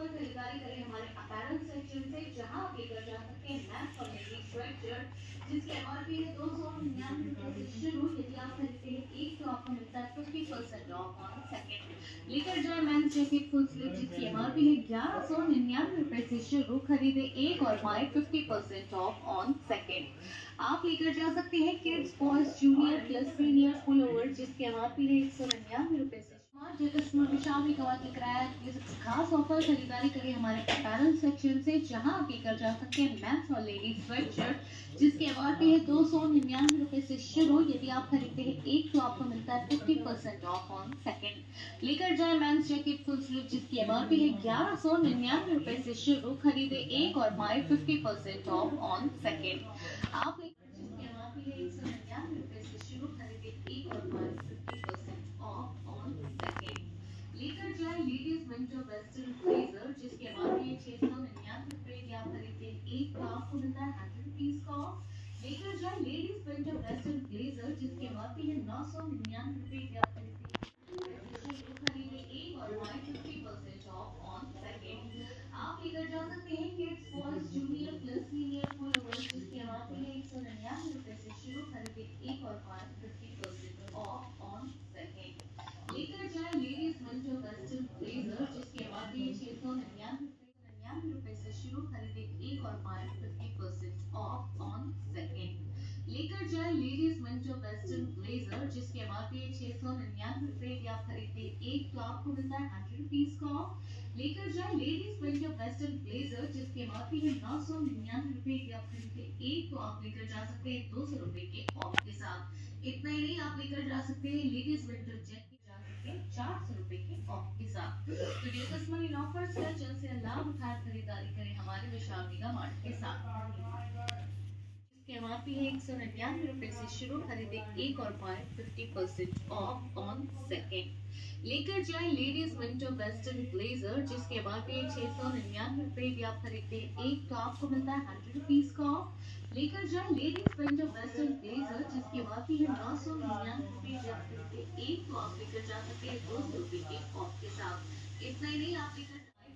Offer खरीदारी करें हमारे अपैरल सेक्शन से, जहाँ आप लेकर जा सकते हैं और लेडीज़ स्वेटशर्ट जिसकी एमआरपी है दो सौ निन्यानवे रुपए से शुरू। यदि आप खरीदते हैं एक तो आपको मिलता है fifty percent off on second लेकर जाए मैंस जैकेट फुल स्लीव जिसकी एमआरपी है ग्यारह सौ निन्यानवे रुपए से शुरू। खरीदे एक और पाए fifty percent off on second आप लेकर जा सकते हैं kids boys junior plus senior pullover जिसकी एमआरपी है एक सौ निन्यानवे कस्टमर विशाल भी कवा लिख रहा है सबसे खास ऑफ़र खरीदारी करें हमारे अपैरल सेक्शन से जहाँ आप लेकर जा सकते हैं मेंस और लेडीज़ स्वेट शर्ट जिसके एमआरपी है दो सौ निन्यानवे रुपए से शुरू यदि आप खरीदते हैं एक तो आपको मिलता है fifty percent off on second लेकर जाए मेंस जैकेट फुल स्लीव जिसकी एमआरपी है ग्यारह सौ निन्यानवे रुपए से शुरू। खरीदे एक और पाए fifty percent off on second आप है एक सौ निन्यानवे रुपए से शुरू, खरीदे एक और पाए fifty percent off on second लेकर जाए विंटर वेस्टर्न ब्लेजर जिसके एमआरपी में छह सौ निन्यानवे रुपए की आप एक का आपको मिलता है हंड्रेड रुपीज़ का। लेकर जाए लेडीज़ विंटर वेस्टर्न ब्लेजर जिसके एमआरपी है नौ सौ निन्यानवे रुपए की आप खरीदते खरीदे एक और पाए fifty percent off on second आप लेकर जा सकते हैं kids boys junior plus senior pullover जिसकी एमआरपी है एक सौ निन्यानवे रुपए से शुरू खरीदे एक और पाए fifty percent off on second लेकर जाए लेडीज़ विंटर वेस्टर्न ब्लेजर जिसकी एमआरपी है छह सौ निन्यानवे निन्यानवे रुपए से शुरू खरीदे ऑन सेकेंड लेकर जाए लेडीज़ विंटर वेस्टर्न ब्लेजर जिसकी एमआरपी है छह सौ निन्यानवे रुपए आप खरीदते एक तो आपको मिलता है हंड्रेड रुपीज़ का ऑफ़ लेकर जाए लेडीज़ विंटर वेस्टर्न ब्लेजर जिसकी एमआरपी है नौ सौ निन्यानवे रुपए आप खरीदते एक तो आप लेकर जा सकते हैं दो सौ रुपए के ऑफ़ के साथ। इतना ही नहीं, आप लेकर जा सकते हैं लेडीज़ विंटर जैकेट चार सौ रूपए के ऑफ़ के साथ। तो ये मनी ऑफर्स का जल्द से लाभ उठाकर खरीदारी करें हमारे विशाल मेगा मार्ट के साथ। इसकी एमआरपी है एक सौ निन्यानवे रुपए से शुरू खरीदे एक और पाए fifty percent off on second लेकर जाए लेडीज़ विंटर वेस्टर्न ब्लेजर जिसके एमआरपी है छह सौ निन्यानवे रुपए की आप खरीदते एक तो आपको मिलता है हंड्रेड रुपीज़ का ऑफ़ लेकर जाए लेडीज़ विंटर वेस्टर्न ब्लेजर जिसकी एमआरपी है नौ सौ निन्यानवे रुपए एक तो आप लेकर जा सकते हैं दो सौ रुपए के ऑफ़ के साथ। इतना ही नहीं, आप लेकर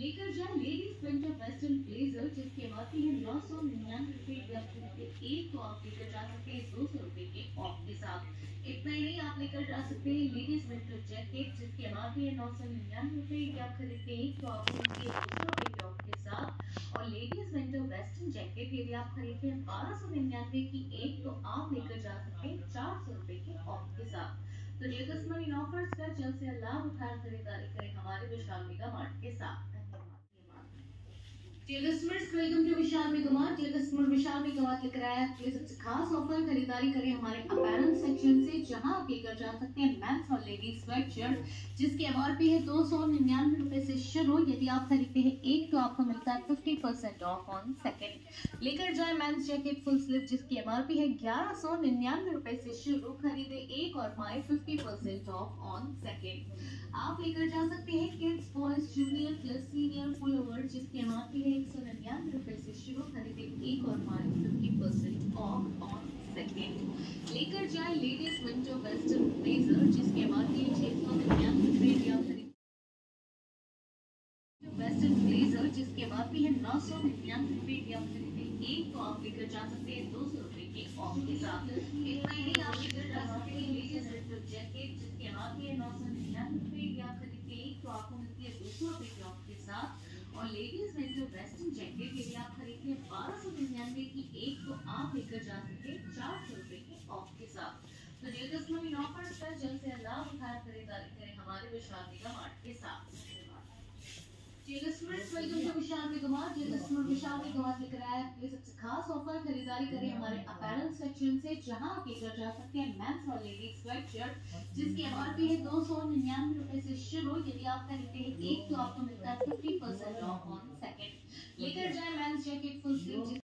लेकर जाए लेडीज़ विंटर वेस्टर्न ब्लेजर जिसकी एमआरपी है नौ सौ निन्यानवे रुपए आप खरीदते एक तो आप लेकर जा सकते हैं दो सौ रुपए के ऑफ़ के साथ। इतना ही नहीं आप लेकर जा सकते हैं लेडीज़ विंटर जैकेट जिसकी एमआरपी है नौ सौ निन्यानवे रुपए आप खरीदते एक तो मिलती है दो सौ रुपए के ऑफ़ के साथ। और लेडीज़ विंटर वेस्टर्न जैकेट यदि आप खरीदते हैं बारह सौ निन्यानवे की एक तो आप लेकर जा सकते हैं चार सौ रुपए के ऑफ़ के साथ। तो ये कस्टमर इन ऑफर्स का जल्द से लाभ उठाकर खरीदारी करें हमारे विशाल मेगा मार्ट के साथ। Customers, welcome to Vishal Mega Mart Dear customer, विशाल मेगामार्ट लेकर आया है ये सबसे खास ऑफ़र खरीदारी करें हमारे अपैरल सेक्शन से जहाँ आप लेकर जा सकते हैं मेंस और लेडीज़ स्वेट शर्ट जिसकी एमआरपी है दो सौ निन्यानवे रुपए से शुरू। यदि आप खरीदते हैं एक तो आपको मिलता है fifty percent off on second लेकर जाए मेंस जैकेट फुल स्लीव जिसकी एमआरपी है ग्यारह सौ निन्यानवे रुपए से शुरू। खरीदे एक और पाए fifty percent off on second आप लेकर जा सकते हैं kids boys junior plus senior pullover जिसकी एमआरपी है एक सौ निन्यानवे रुपए से शुरू खरीदे एक और पाए फिफ्टी परसेंट ऑफ़ ऑन जिसकी है छह सौ वेस्टर्न ब्लेजर जिसके एमआरपी है नौ सौ निन्यानवे की तो आप लेकर जा सकते हैं दो सौ रुपए के ऑफ़ के साथ। इतना ही आप लेकर जा सकते हैं लेडीज़ विंटर जैकेट जिसकी एमआरपी है नौ सौ निन्यानवे जल्द से लाभ उठाकर खरीदारी करें हमारे विशाल मेगा मार्ट के साथ। Customers welcome to Vishal mega mart ये विशाल मेगामार्ट लेकर आया ये सबसे खास ऑफ़र खरीदारी करें हमारे अपैरल सेक्शन से जहाँ आप लेकर जा सकते हैं मेंस और लेडीज़ स्वेट शर्ट जिसकी एमआरपी है दो सौ निन्यानवे रुपए से शुरू। यदि आप खरीदते हैं एक तो आपको मिलता है fifty percent off on second लेकर जाए मेंस जैकेट फुल स्लीव